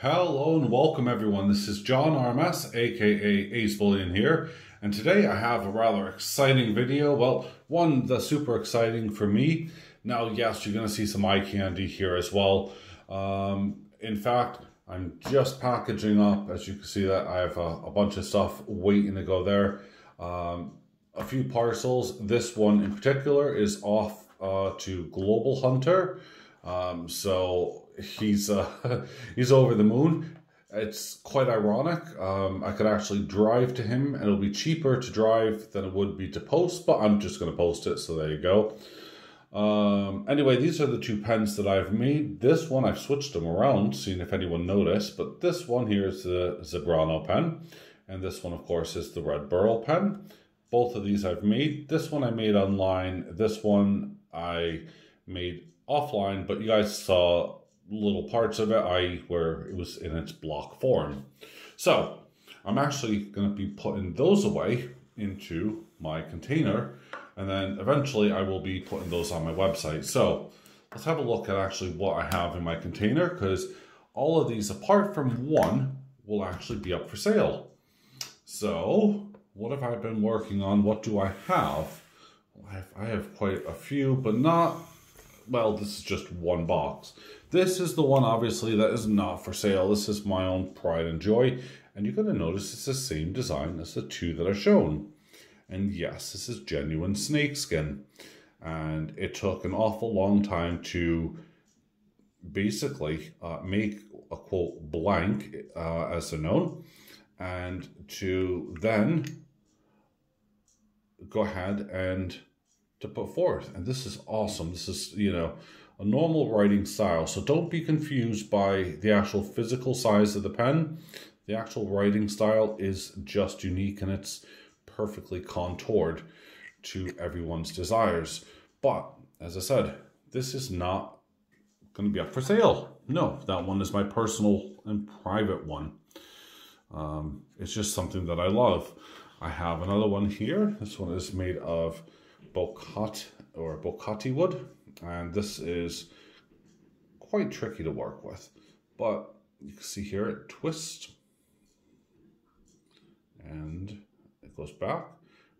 Hello and welcome everyone. This is Jon RMS, aka Ace Bullion here, and today I have a rather exciting video. Well, one that's super exciting for me. Now, yes, you're going to see some eye candy here as well. Um, in fact, I'm just packaging up. As you can see that I have a, a bunch of stuff waiting to go there. Um, a few parcels. This one in particular is off uh, to Global Hunter. Um, so he's uh, he's over the moon. It's quite ironic. Um, I could actually drive to him, and it'll be cheaper to drive than it would be to post. But I'm just going to post it, so there you go. Um, anyway, these are the two pens that I've made. This one I've switched them around, seeing if anyone noticed. But this one here is the Zebrano pen, and this one, of course, is the Red Burl pen. Both of these I've made. This one I made online. This one I made offline, but you guys saw little parts of it, I where it was in its block form. So I'm actually going to be putting those away into my container and then eventually I will be putting those on my website. So let's have a look at actually what I have in my container because all of these apart from one will actually be up for sale. So what have I been working on? What do I have? I have, I have quite a few, but not well, this is just one box. This is the one, obviously, that is not for sale. This is my own pride and joy. And you're going to notice it's the same design as the two that are shown. And yes, this is genuine snakeskin. And it took an awful long time to basically uh, make a quote blank, uh, as they're known, and to then go ahead and to put forth. And this is awesome. This is, you know, a normal writing style. So don't be confused by the actual physical size of the pen. The actual writing style is just unique and it's perfectly contoured to everyone's desires. But as I said, this is not going to be up for sale. No, that one is my personal and private one. Um, it's just something that I love. I have another one here. This one is made of Bocat or Bocati wood and this is quite tricky to work with but you can see here it twists and it goes back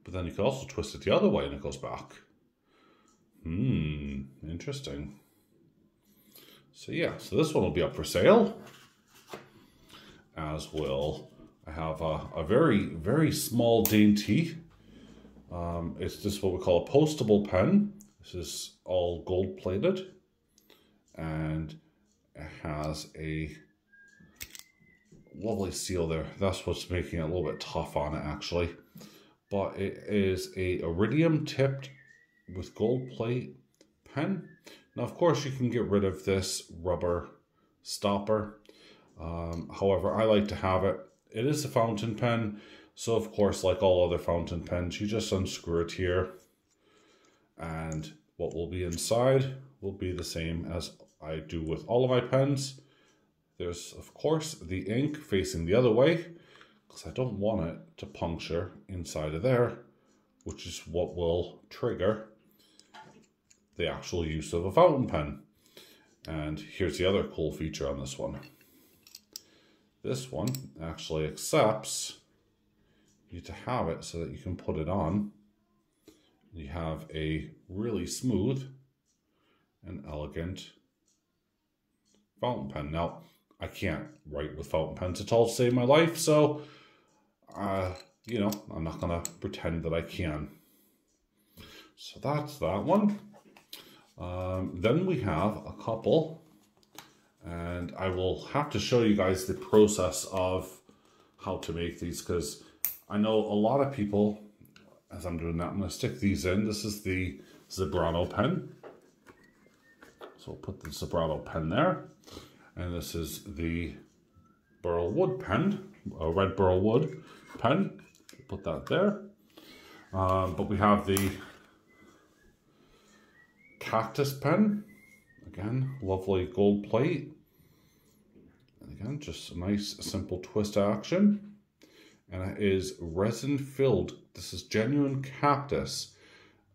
but then you can also twist it the other way and it goes back. Hmm interesting. So yeah so this one will be up for sale as will I have a, a very very small dainty um, it's just what we call a postable pen. This is all gold plated and it has a lovely seal there. That's what's making it a little bit tough on it actually. But it is a iridium tipped with gold plate pen. Now of course you can get rid of this rubber stopper. Um, however, I like to have it. It is a fountain pen. So of course, like all other fountain pens, you just unscrew it here. And what will be inside will be the same as I do with all of my pens. There's, of course, the ink facing the other way, because I don't want it to puncture inside of there, which is what will trigger the actual use of a fountain pen. And here's the other cool feature on this one. This one actually accepts you to have it so that you can put it on. You have a really smooth and elegant fountain pen. Now, I can't write with fountain pens at all to save my life, so, uh, you know, I'm not going to pretend that I can. So that's that one. Um, then we have a couple, and I will have to show you guys the process of how to make these because I know a lot of people, as I'm doing that, I'm going to stick these in. This is the Zebrano pen. So I'll put the Zebrano pen there. And this is the Burl Wood pen, a red Burl Wood pen. Put that there. Um, but we have the Cactus pen. Again, lovely gold plate. And again, just a nice simple twist action and it is resin filled. This is genuine cactus.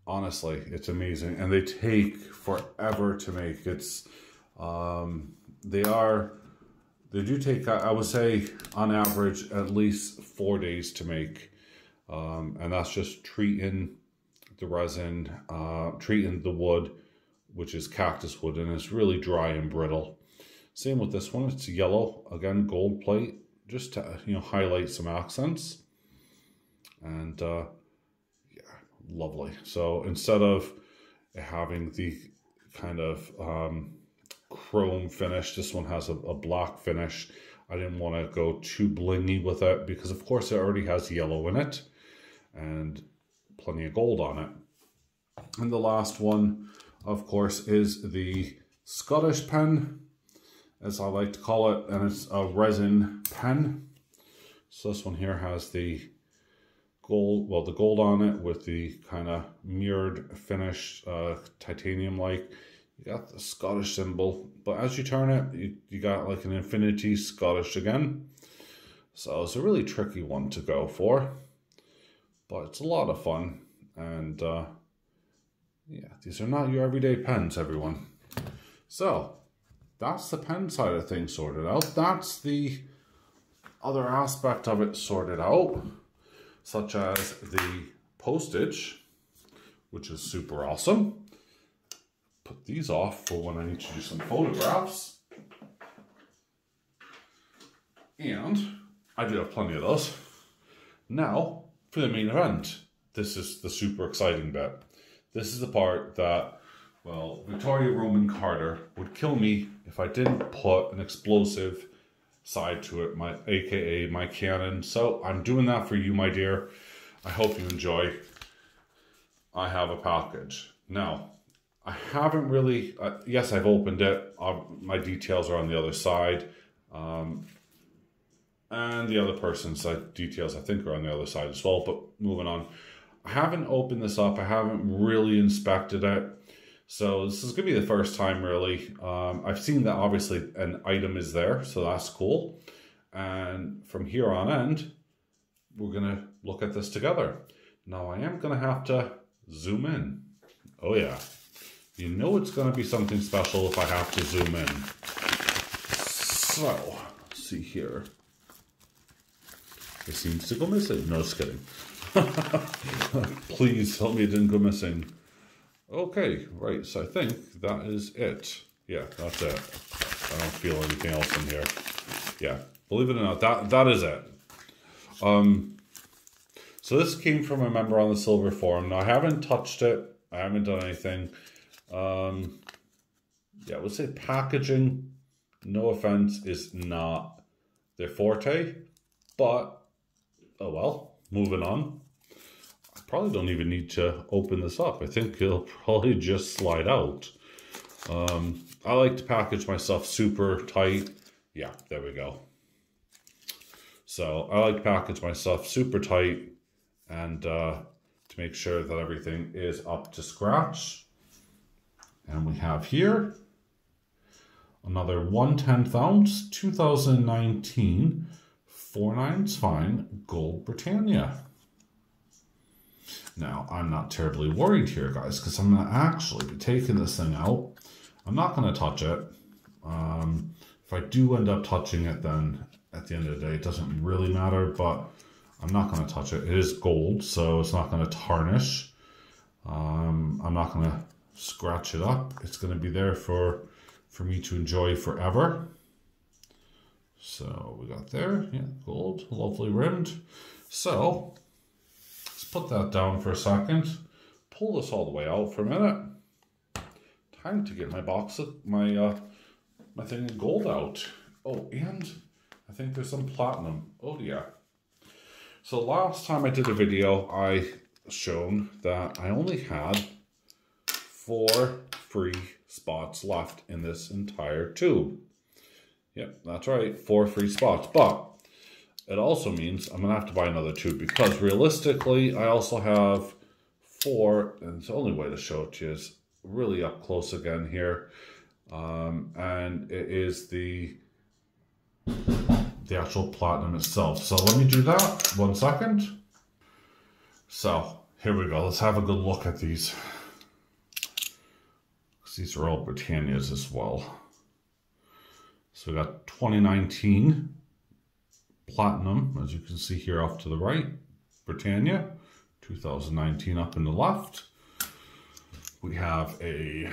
Honestly, it's amazing, and they take forever to make. It's um, they are they do take, I would say, on average, at least four days to make. Um, and that's just treating the resin, uh, treating the wood, which is cactus wood, and it's really dry and brittle. Same with this one, it's yellow, again, gold plate, just to, you know, highlight some accents. And, uh, yeah, lovely. So instead of having the kind of um, chrome finish, this one has a, a black finish. I didn't want to go too blingy with it because, of course, it already has yellow in it and plenty of gold on it. And the last one, of course, is the Scottish pen, as I like to call it, and it's a resin pen. So this one here has the gold, well, the gold on it with the kind of mirrored finish, uh, titanium-like. You got the Scottish symbol, but as you turn it, you, you got like an infinity Scottish again. So it's a really tricky one to go for, but it's a lot of fun. And uh, yeah, these are not your everyday pens, everyone. So that's the pen side of things sorted out. That's the other aspect of it sorted out, such as the postage, which is super awesome. Put these off for when I need to do some photographs. And I do have plenty of those. Now, for the main event. This is the super exciting bit. This is the part that, well, Victoria Roman Carter would kill me if I didn't put an explosive side to it, my aka my cannon. So I'm doing that for you, my dear. I hope you enjoy. I have a package. Now, I haven't really, uh, yes, I've opened it. Uh, my details are on the other side. Um, and the other person's details I think are on the other side as well. But moving on, I haven't opened this up. I haven't really inspected it. So this is going to be the first time really. Um, I've seen that obviously an item is there, so that's cool. And from here on end, we're going to look at this together. Now I am going to have to zoom in. Oh yeah. You know it's going to be something special if I have to zoom in. So, see here. It seems to go missing. No, just kidding. Please tell me it didn't go missing. Okay, right, so I think that is it. Yeah, that's it. I don't feel anything else in here. Yeah, believe it or not, that that is it. Um, so this came from a member on the Silver Forum. Now, I haven't touched it. I haven't done anything. Um, yeah, we'll say packaging, no offense, is not their forte. But oh well, moving on. Probably don't even need to open this up. I think it'll probably just slide out. Um, I like to package my stuff super tight. Yeah, there we go. So I like to package my stuff super tight and uh, to make sure that everything is up to scratch. And we have here another 1 10th ounce 2019 Four Nines Fine Gold Britannia. Now, I'm not terribly worried here, guys, because I'm going to actually be taking this thing out. I'm not going to touch it. Um, if I do end up touching it, then at the end of the day, it doesn't really matter, but I'm not going to touch it. It is gold, so it's not going to tarnish. Um, I'm not going to scratch it up. It's going to be there for, for me to enjoy forever. So we got there, yeah, gold, lovely rimmed. So put that down for a second. Pull this all the way out for a minute. Time to get my box of my uh, my thing of gold out. Oh, and I think there's some platinum. Oh yeah. So last time I did a video, I shown that I only had four free spots left in this entire tube. Yep, that's right. Four free spots. But it also means I'm going to have to buy another two because realistically, I also have four, and it's the only way to show it to you is really up close again here. Um, and it is the the actual platinum itself. So let me do that one second. So here we go. Let's have a good look at these. These are all Britannias as well. So we got 2019 Platinum, as you can see here off to the right, Britannia, 2019 up in the left. We have a, I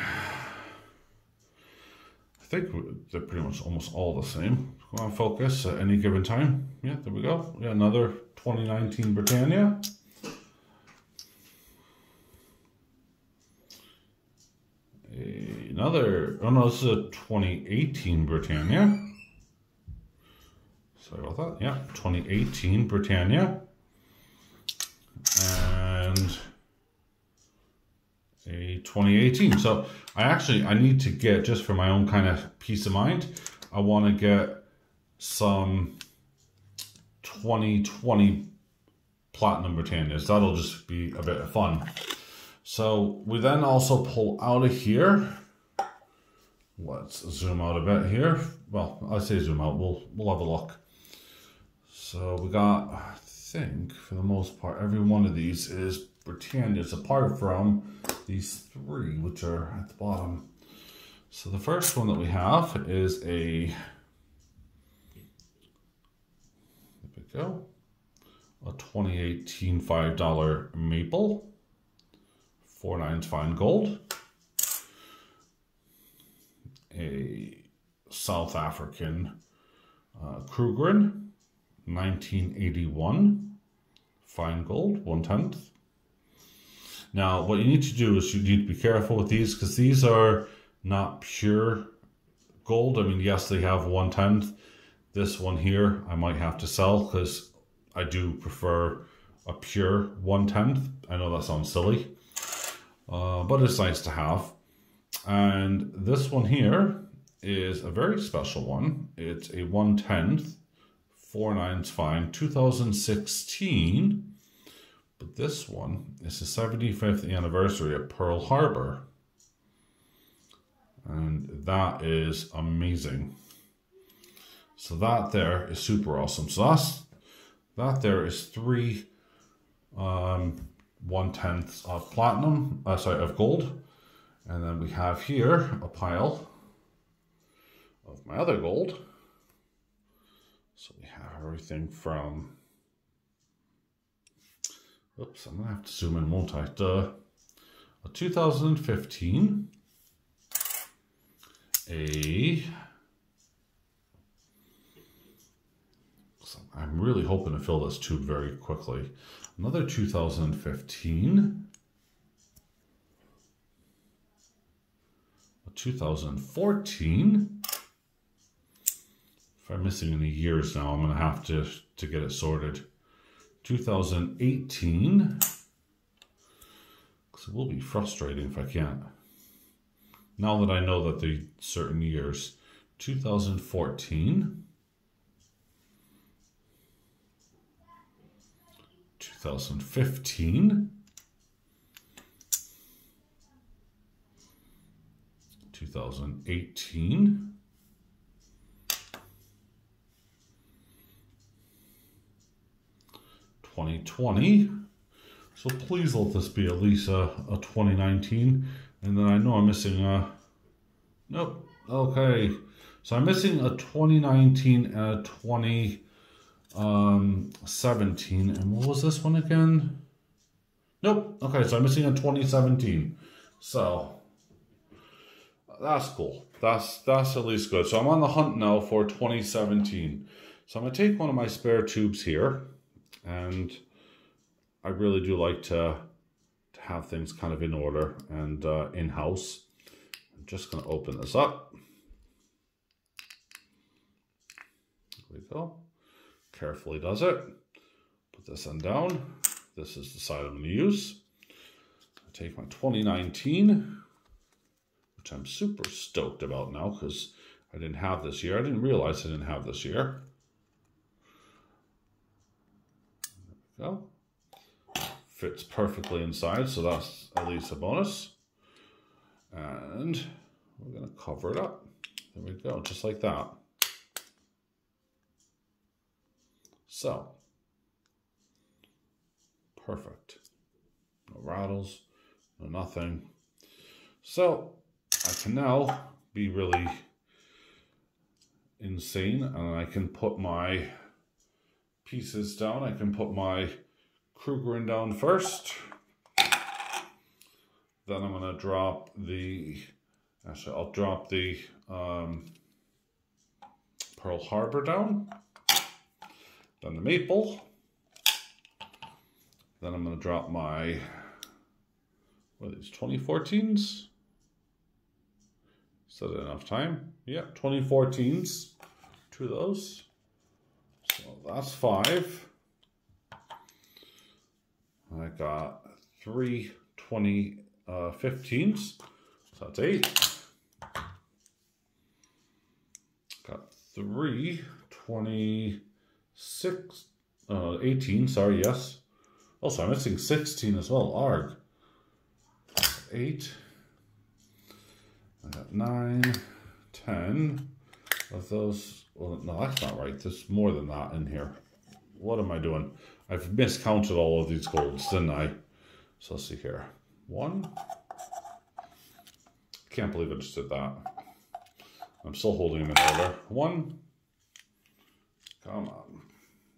think they're pretty much almost all the same. Go on focus at any given time. Yeah, there we go. Yeah, another 2019 Britannia. Another, oh no, this is a 2018 Britannia. Sorry about that. Yeah, 2018 Britannia. And a 2018. So I actually, I need to get, just for my own kind of peace of mind, I want to get some 2020 Platinum Britannias. That'll just be a bit of fun. So we then also pull out of here. Let's zoom out a bit here. Well, I say zoom out. We'll we'll have a look. So we got, I think, for the most part, every one of these is Britannias, apart from these three, which are at the bottom. So the first one that we have is a, there we go, a 2018 $5 maple. Four nines fine gold. A South African uh, 1981, fine gold, one tenth. Now, what you need to do is you need to be careful with these because these are not pure gold. I mean, yes, they have one tenth. This one here, I might have to sell because I do prefer a pure one tenth. I know that sounds silly, uh, but it's nice to have. And this one here is a very special one. It's a 1 10th, 4 nines fine, 2016. But this one is the 75th anniversary of Pearl Harbor. And that is amazing. So that there is super awesome. So that's, that there is three um, one tenths of platinum, uh, sorry, of gold. And then we have here a pile of my other gold. So we have everything from, oops, I'm gonna have to zoom in, won't I? The, a 2015, a, I'm really hoping to fill this tube very quickly. Another 2015. A 2014. I'm missing any years now, I'm going to have to, to get it sorted. 2018. Because it will be frustrating if I can't. Now that I know that the certain years. 2014. 2015, 2018, Twenty twenty, so please let this be at least a, a 2019, and then I know I'm missing a, nope, okay, so I'm missing a 2019 and a 20 um, 17. And what was this one again? Nope. Okay, so I'm missing a 2017. So that's cool. That's that's at least good. So I'm on the hunt now for 2017. So I'm gonna take one of my spare tubes here, and I really do like to to have things kind of in order and uh, in house. I'm just gonna open this up. There we go carefully does it. Put this end down. This is the side I'm going to use. I take my 2019, which I'm super stoked about now because I didn't have this year. I didn't realize I didn't have this year. There we go. Fits perfectly inside, so that's at least a bonus. And we're going to cover it up. There we go, just like that. So, perfect. No rattles, no nothing. So, I can now be really insane. And I can put my pieces down. I can put my Krugerrand down first. Then I'm going to drop the, actually I'll drop the um, Pearl Harbor down. Then the Maple. Then I'm going to drop my, what these, 2014s? Is that enough time? Yeah, 2014s. Two of those. That's five. I got three 2015s. Uh, so that's eight. Got three 26, uh, 18, sorry, yes. Also, I'm missing 16 as well, ARG. Eight. I got nine, 10 of those. Well, no, that's not right. There's more than that in here. What am I doing? I've miscounted all of these golds, didn't I? So let's see here. One. Can't believe I just did that. I'm still holding them in order. One. Come on.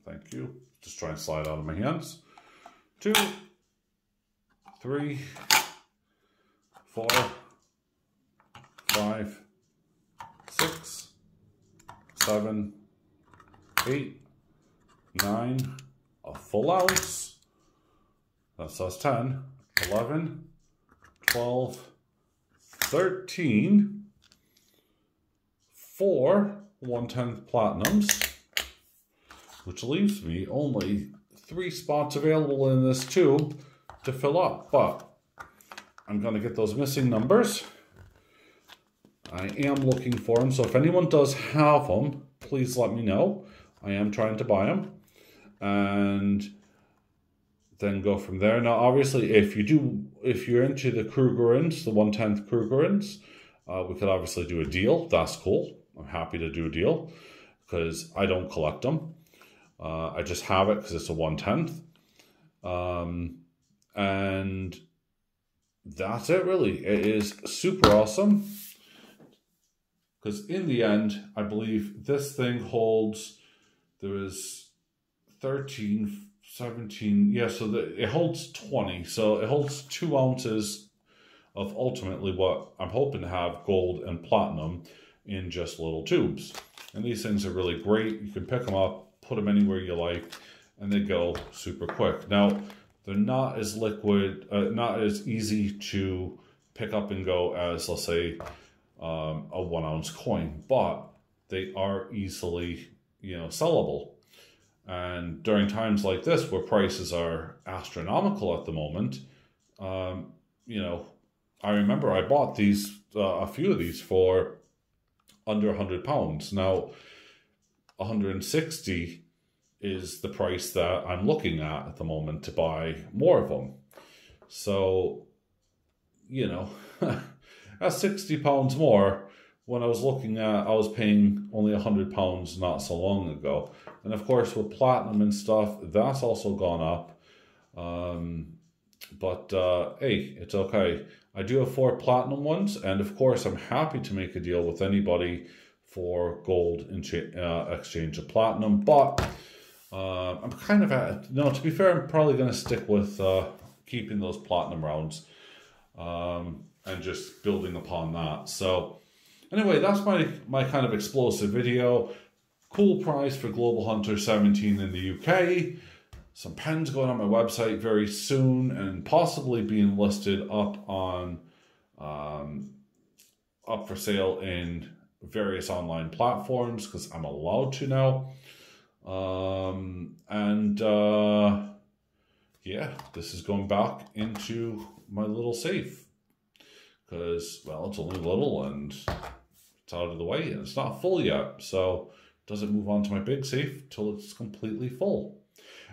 Thank you. Just try and slide out of my hands. Two. Three. Four. Five. Seven. Eight. Nine. A full ounce. That's us 10. 11. 12. 13. Four 110th platinums which leaves me only three spots available in this tube to fill up. But I'm going to get those missing numbers. I am looking for them, so if anyone does have them, please let me know. I am trying to buy them. And then go from there. Now, obviously, if you do, if you're into the Krugerrands, the 110th Krugerrands, uh, we could obviously do a deal. That's cool. I'm happy to do a deal because I don't collect them. Uh, I just have it because it's a one tenth, um, and that's it. Really, it is super awesome. Because in the end, I believe this thing holds. There is 13, 17. Yeah, so the, it holds twenty. So it holds two ounces of ultimately what I'm hoping to have gold and platinum in just little tubes. And these things are really great. You can pick them up put them anywhere you like, and they go super quick. Now, they're not as liquid, uh, not as easy to pick up and go as, let's say, um, a one ounce coin, but they are easily, you know, sellable. And during times like this, where prices are astronomical at the moment, um, you know, I remember I bought these, uh, a few of these for under a hundred pounds. Now, 160 is the price that I'm looking at at the moment to buy more of them. So, you know, at 60 pounds more, when I was looking at, I was paying only 100 pounds not so long ago. And of course, with platinum and stuff, that's also gone up. Um, but uh, hey, it's okay. I do have four platinum ones, and of course, I'm happy to make a deal with anybody for gold in uh, exchange of platinum. But uh, I'm kind of at, no, to be fair, I'm probably going to stick with uh, keeping those platinum rounds um, and just building upon that. So anyway, that's my, my kind of explosive video. Cool prize for Global Hunter 17 in the UK. Some pens going on my website very soon and possibly being listed up on um, up for sale in various online platforms because I'm allowed to now. Um, and uh, yeah, this is going back into my little safe because, well, it's only little and it's out of the way and it's not full yet. So it doesn't move on to my big safe till it's completely full.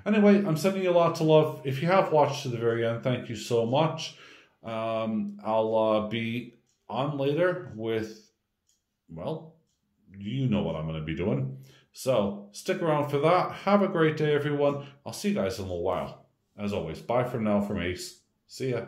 Anyway, I'm sending you a lot to love. If you have watched to the very end, thank you so much. Um, I'll uh, be on later with well, you know what I'm going to be doing. So stick around for that. Have a great day, everyone. I'll see you guys in a little while. As always, bye for now from Ace. See ya.